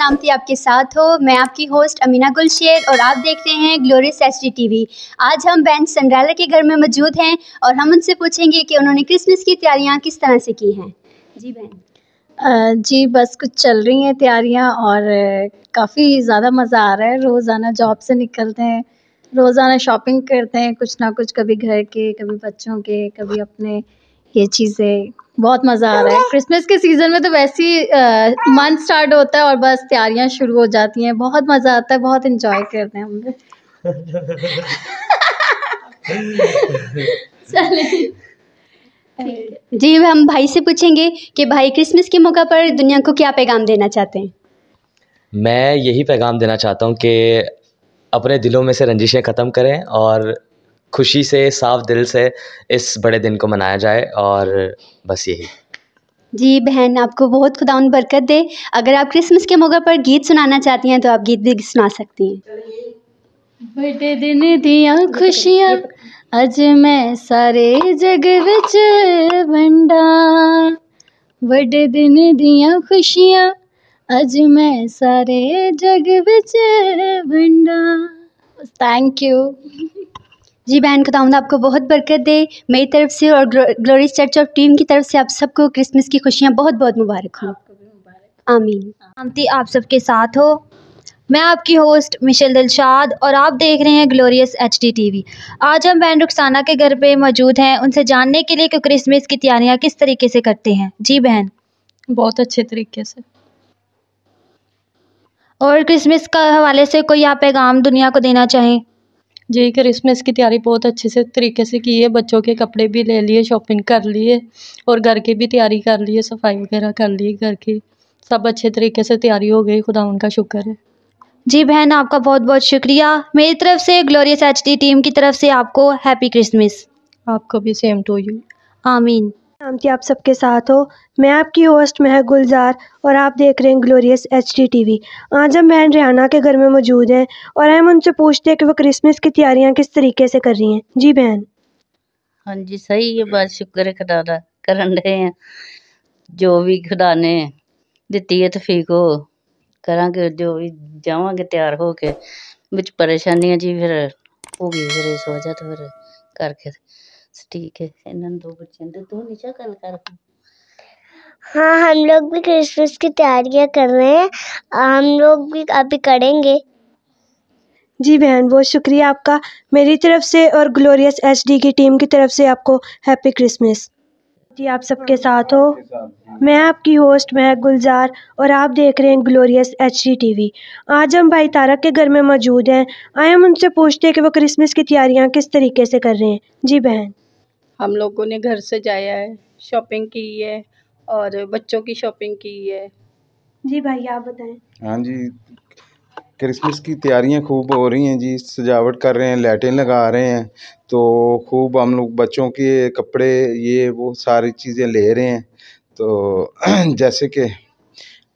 सलामती आपके साथ हो। मैं आपकी होस्ट अमीना गुलशेर और आप देख रहे हैं ग्लोरियस एच डी टी आज हम बहन संड्राला के घर में मौजूद हैं और हम उनसे पूछेंगे कि उन्होंने क्रिसमस की तैयारियाँ किस तरह से की हैं। जी बहन जी, बस कुछ चल रही हैं तैयारियाँ और काफ़ी ज़्यादा मज़ा आ रहा है। रोज़ाना जॉब से निकलते हैं, रोज़ाना शॉपिंग करते हैं, कुछ ना कुछ कभी घर के, कभी बच्चों के, कभी अपने ये चीज़ें बहुत मज़ा आ रहा है। क्रिसमस के सीज़न में तो वैसे ही मंथ स्टार्ट होता है और बस तैयारियाँ शुरू हो जाती हैं। बहुत मज़ा आता है बहुत इंजॉय करते हैं हम लोग। जी हम भाई से पूछेंगे कि भाई क्रिसमस के मौका पर दुनिया को क्या पैगाम देना चाहते हैं? मैं यही पैगाम देना चाहता हूँ कि अपने दिलों में से रंजिशें ख़त्म करें और खुशी से साफ़ दिल से इस बड़े दिन को मनाया जाए और बस यही। जी बहन आपको बहुत खुदा बरकत दे। अगर आप क्रिसमस के मौके पर गीत सुनाना चाहती हैं तो आप गीत भी सुना सकती हैं। बड़े दिन दिया खुशियाँ अज मैं सारे जग विच वंडा बड़े दिन दिया खुशियाँ अज मैं सारे जग विच वंडा थैंक यू जी बहन खुदावंद आपको बहुत बरकत दे। मेरी तरफ़ से और ग्लोरियस चर्च ऑफ़ टीम की तरफ़ से आप सबको क्रिसमस की खुशियाँ बहुत बहुत मुबारक हों। आमीन। आमती आप सबके साथ हो। मैं आपकी होस्ट मिशेल दिलशाद और आप देख रहे हैं Glorious H D T V आज हम बहन रुखसाना के घर पे मौजूद हैं। उनसे जानने के लिए कि क्रिसमस की तैयारियाँ किस तरीके से करते हैं। जी बहन। बहुत अच्छे तरीके से। और क्रिसमस का हवाले से कोई आप पैगाम दुनिया को देना चाहें? जी क्रिसमस की तैयारी बहुत अच्छे से तरीके से की है। बच्चों के कपड़े भी ले लिए शॉपिंग कर लिए और घर की भी तैयारी कर लिए सफ़ाई वगैरह कर ली घर की। सब अच्छे तरीके से तैयारी हो गई। खुदा उनका शुक्र है। जी बहन आपका बहुत बहुत शुक्रिया। मेरी तरफ़ से ग्लोरियस एच टीम की तरफ़ से आपको हैप्पी क्रिसमस आपको भी सेम टू यू आमीन। शांति आप सबके साथ हो मैं आपकी होस्ट महक गुलजार और आप देख रहे हैं glorious H T T V आज हम बहन रिहाना के घर में मौजूद हैं और हम उनसे पूछते हैं कि वो क्रिसमस की तैयारियां किस तरीके से कर रही हैं जी बहन हाँ जी सही है बस शुक्र है खुदा का करन रहे हैं जो भी खुदा ने ਦਿੱਤੀ ਹੈ ਤਫੀਕ ਉਹ ਕਰਾਂਗੇ ਜੋ ਵੀ ਜਾਵਾਂਗੇ ਤਿਆਰ ਹੋ ਕੇ ਵਿੱਚ ਪਰੇਸ਼ਾਨੀਆਂ ਜੀ ਫਿਰ ਹੋ ਗਈ ਫਿਰ ਇਸ ਵਜ੍ਹਾ ਤੋਂ ਫਿਰ ਕਰਕੇ ठीक है इन दो बच्चे तो तू नीचा कल कर हाँ हम लोग भी क्रिसमस की तैयारियाँ कर रहे हैं। हम लोग भी अभी करेंगे। जी बहन बहुत शुक्रिया आपका। मेरी तरफ़ से और ग्लोरियस एचडी की टीम की तरफ़ से आपको हैप्पी क्रिसमस जी आप सबके साथ हो। मैं आपकी होस्ट महक गुलजार और आप देख रहे हैं Glorious H D T V आज हम भाई तारक के घर में मौजूद हैं। आए हम उनसे पूछते हैं कि वो क्रिसमस की तैयारियाँ किस तरीके से कर रहे हैं। जी बहन। हम लोगों ने घर से जाया है शॉपिंग की है और बच्चों की शॉपिंग की है। जी भाई आप बताएँ। हाँ जी क्रिसमस की तैयारियाँ खूब हो रही हैं जी सजावट कर रहे हैं लाइटें लगा रहे हैं तो खूब हम लोग बच्चों के कपड़े ये वो सारी चीज़ें ले रहे हैं। तो जैसे कि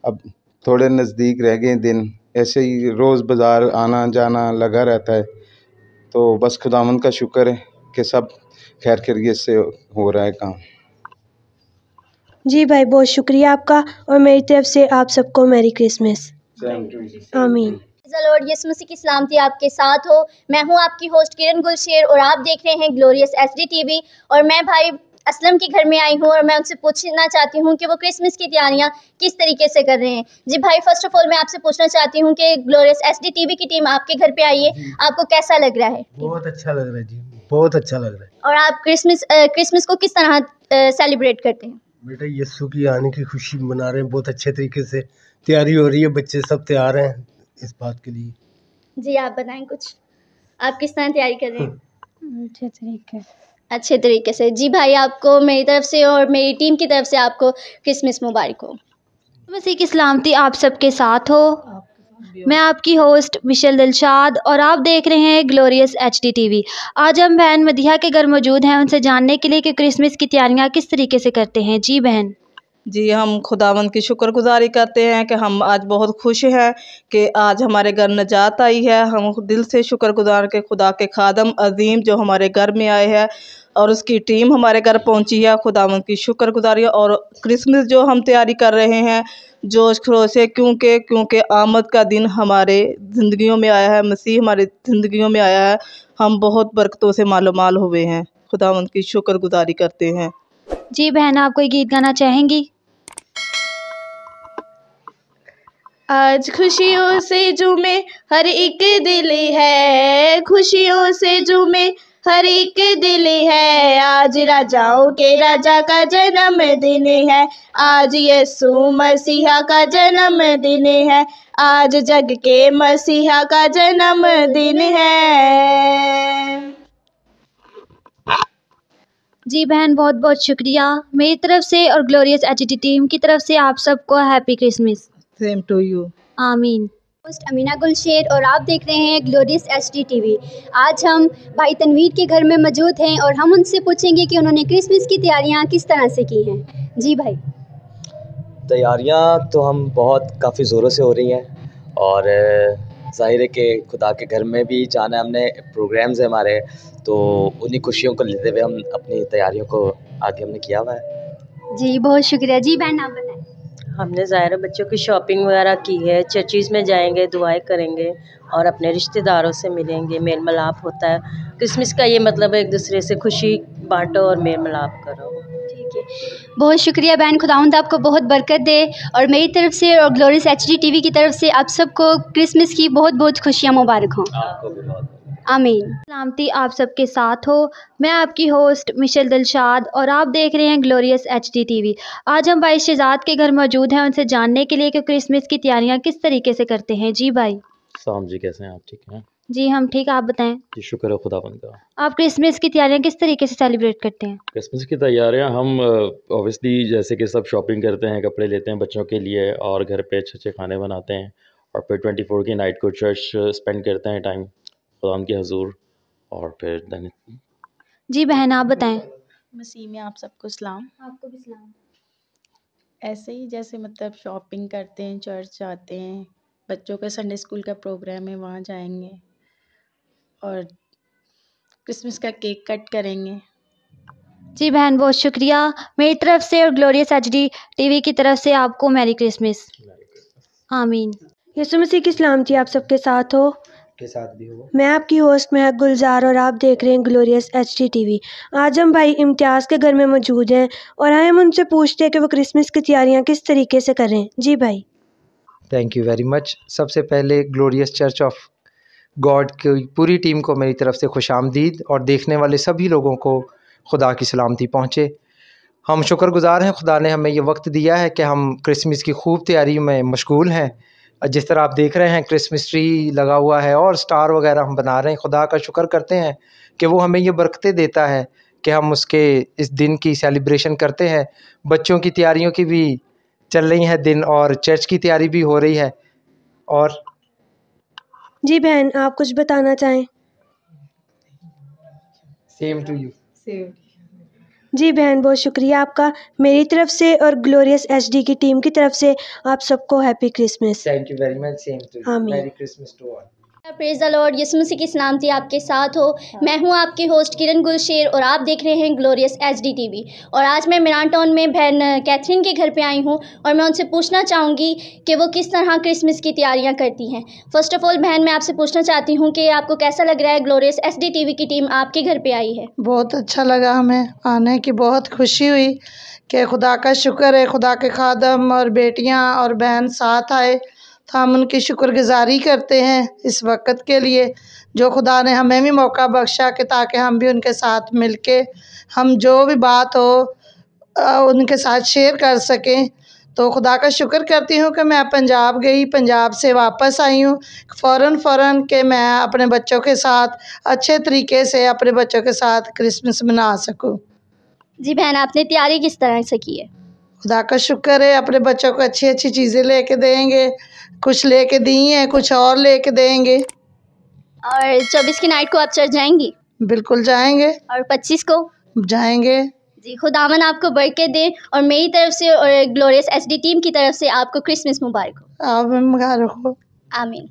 अब थोड़े नज़दीक रह गए दिन ऐसे ही रोज़ बाज़ार आना जाना लगा रहता है। तो बस खुदावंद का शुक्र है कि सब खैर खैरियत से हो रहा है काम। जी भाई बहुत शुक्रिया आपका और मेरी तरफ़ से आप सबको मैरी क्रिसमस। आमीन। लॉर्ड मसीह की सलामती आपके साथ हो। मैं हूँ आपकी होस्ट किरण गुलशेर और आप देख रहे हैं ग्लोरियस एच डी और मैं भाई असलम के घर में आई हूँ और मैं उनसे पूछना चाहती हूँ कि वो क्रिसमस की तैयारियाँ किस तरीके से कर रहे हैं। जी भाई फ़र्स्ट ऑफ़ ऑल मैं आपसे पूछना चाहती हूँ कि ग्लोरियस एस डी की टीम आपके घर पे आई है। आपको कैसा लग रहा है? बहुत अच्छा लग रहा है जी। बहुत अच्छा लग रहा है। और आप क्रिसमस क्रिसमस को किस तरह सेलिब्रेट करते हैं? बेटा यस्सु की आने की खुशी मना रहे हैं बहुत अच्छे तरीके से तैयारी हो रही है बच्चे सब तैयार हैं इस बात के लिए। जी आप बताएँ कुछ। आप किस तरह तैयारी कर रहे हैं? अच्छे तरीके अच्छे तरीके से। जी भाई आपको मेरी तरफ़ से और मेरी टीम की तरफ़ से आपको क्रिसमस मुबारक हो। मसीह की सलामती आप सबके साथ हो। मैं आपकी होस्ट मिशेल दिलशाद और आप देख रहे हैं Glorious H D T V आज हम बहन मदिया के घर मौजूद हैं, उनसे जानने के लिए कि क्रिसमस की तैयारियाँ किस तरीके से करते हैं। जी बहन। जी, हम खुदावंद की शुक्रगुजारी करते हैं कि हम आज बहुत खुश हैं कि आज हमारे घर नजात आई है। हम दिल से शुक्रगुजार के खुदा के खादम अजीम जो हमारे घर में आए हैं और उसकी टीम हमारे घर पहुँची है। खुदावन की शुक्रगुजारी और क्रिसमस जो हम तैयारी कर रहे हैं जोश खरोश से क्योंकि क्योंकि आमद का दिन हमारे ज़िंदगियों में आया है, मसीह हमारी ज़िंदगियों में आया है। हम बहुत बरकतों से मालोमाल हुए हैं। खुदावंद की शुक्रगुजारी करते हैं। जी बहन, आप कोई गीत गाना चाहेंगी? आज खुशियों से झूमे हर एक दिल है। खुशियों से झूमे हर एक दिल है। आज राजाओं के राजा का जन्म दिन है। आज यीशु मसीहा का जन्म दिन है। आज जग के मसीहा का जन्म दिन है। जी बहन बहुत बहुत शुक्रिया। मेरी तरफ़ से और ग्लोरियस एच टीम की तरफ़ से आप सबको happy Christmas same to you आमीन होस्ट अमीना गुलशेर और आप देख रहे हैं ग्लोरियस एच डी टी आज हम भाई तनवीर के घर में मौजूद हैं और हम उनसे पूछेंगे कि उन्होंने क्रिसमस की तैयारियाँ किस तरह से की हैं। जी भाई। तैयारियाँ तो हम बहुत काफ़ी ज़ोरों से हो रही हैं और ज़ाहिर है कि खुदा के घर में भी जाना हमने प्रोग्राम्स हैं हमारे तो उन्हीं खुशियों को लेते हुए हम अपनी तैयारियों को आगे हमने किया हुआ है। जी बहुत शुक्रिया। जी बहन आप बताएँ हमने ज़ाहिर बच्चों की शॉपिंग वगैरह की है चर्चिज़ में जाएँगे दुआएँ करेंगे और अपने रिश्तेदारों से मिलेंगे मेल मिलाप होता है। क्रिसमस का ये मतलब है एक दूसरे से खुशी बांटो और मेल मिलाप करो। ठीक है। बहुत शुक्रिया बहन खुदावंद आपको बहुत बरकत दे और मेरी तरफ़ से और Glorious H D T V की तरफ़ से आप सबको क्रिसमस की बहुत बहुत खुशियाँ मुबारक हों। आपको भी बहुत आमीन। सलामती आप सबके साथ हो। मैं आपकी होस्ट मिशेल दिलशाद और आप देख रहे हैं Glorious H D T V आज हम भाई शहजाद के घर मौजूद हैं उनसे जानने के लिए कि क्रिसमस की तैयारियाँ किस तरीके से करते हैं। जी भाई। साम जी कैसे हैं आप? ठीक हैं? जी हम ठीक आप बताएँ। जी शुक्र है खुदा का। आप क्रिसमस की तैयारियाँ किस तरीके से सेलिब्रेट करते हैं? क्रिसमस की तैयारियाँ हम ऑब्वियसली जैसे कि सब शॉपिंग करते हैं कपड़े लेते हैं बच्चों के लिए और घर पे अच्छे अच्छे खाने बनाते हैं और फिर ट्वेंटी फोर की नाइट को चर्च स्पेंड करते हैं टाइम। खुदा के हजूर और फिर जी बहन आप बताएँ। मसीह में आप सबको सलाम। आपको भी सलाम। ऐसे ही जैसे मतलब शॉपिंग करते हैं चर्च जाते हैं बच्चों का संडे स्कूल का प्रोग्राम है वहाँ जाएँगे और क्रिसमस का केक कट करेंगे। जी बहन बहुत शुक्रिया। मेरी तरफ़ से और ग्लोरियस एच डी टी की तरफ़ से आपको मैरी क्रिसमस आमीन। यसु मसीह की सलामती आप सबके साथ हो। के साथ भी हो। मैं आपकी होस्ट महक गुलजार और आप देख रहे हैं Glorious H T T V आज हम भाई इम्तियाज़ के घर में मौजूद हैं और आए हम उनसे पूछते हैं कि वो क्रिसमस की तैयारियाँ किस तरीके से करें जी भाई। थैंक यू वेरी मच सबसे पहले ग्लोरियस चर्च ऑफ़ गॉड की पूरी टीम को मेरी तरफ़ से खुश आमदीद और देखने वाले सभी लोगों को खुदा की सलामती पहुँचे। हम शुक्रगुजार हैं खुदा ने हमें ये वक्त दिया है कि हम क्रिसमस की खूब तैयारी में मशगूल हैं। जिस तरह आप देख रहे हैं क्रिसमस ट्री लगा हुआ है और स्टार वगैरह हम बना रहे हैं खुदा का शुक्र करते हैं कि वो हमें ये बरकतें देता है कि हम उसके इस दिन की सेलिब्रेशन करते हैं। बच्चों की तैयारियों की भी चल रही है दिन और चर्च की तैयारी भी हो रही है। और जी बहन आप कुछ बताना चाहें? सेम टू यू सेम जी बहन बहुत शुक्रिया आपका। मेरी तरफ़ से और ग्लोरियस एच डी की टीम की तरफ़ से आप सबको happy Christmas. Thank you very much same to. Merry Christmas to all praise the lord Yeshu Masih की सलामती आपके साथ हो। मैं हूँ आपके होस्ट किरण गुलशेर और आप देख रहे हैं glorious H D T V और आज मैं मिरान टाउन में बहन कैथरीन के घर पे आई हूँ और मैं उनसे पूछना चाहूँगी कि वो किस तरह क्रिसमस की तैयारियाँ करती हैं। फ़र्स्ट ऑफ़ ऑल बहन मैं आपसे पूछना चाहती हूँ कि आपको कैसा लग रहा है glorious H D T V की टीम आपके घर पर आई है? बहुत अच्छा लगा हमें आने की बहुत खुशी हुई कि खुदा का शुक्र है खुदा के खादम और बेटियाँ और बहन साथ आए। तो हम उनकी शुक्रगुजारी करते हैं इस वक्त के लिए। जो खुदा ने हमें भी मौका बख्शा कि ताकि हम भी उनके साथ मिल के हम जो भी बात हो उनके साथ शेयर कर सकें। तो खुदा का शुक्र करती हूँ कि मैं पंजाब गई, पंजाब से वापस आई हूँ। फ़ौर फ़ौर के मैं अपने बच्चों के साथ, अच्छे तरीके से अपने बच्चों के साथ क्रिसमस मना सकूँ। जी बहन, आपने तैयारी किस तरह से की है? खुदा का शुक्र है अपने बच्चों को अच्छी अच्छी चीज़ें लेके देंगे। कुछ लेके दी हैं कुछ और लेके देंगे। और चौबीस की नाइट को आप चर्च जाएँगी? बिल्कुल जाएँगे। और पच्चीस को? जाएँगे। जी खुदावन आपको बरकत दे और मेरी तरफ़ से और ग्लोरियस एच डी टीम की तरफ़ से आपको क्रिसमस मुबारक हो। आप मुबारक हो। आमीन।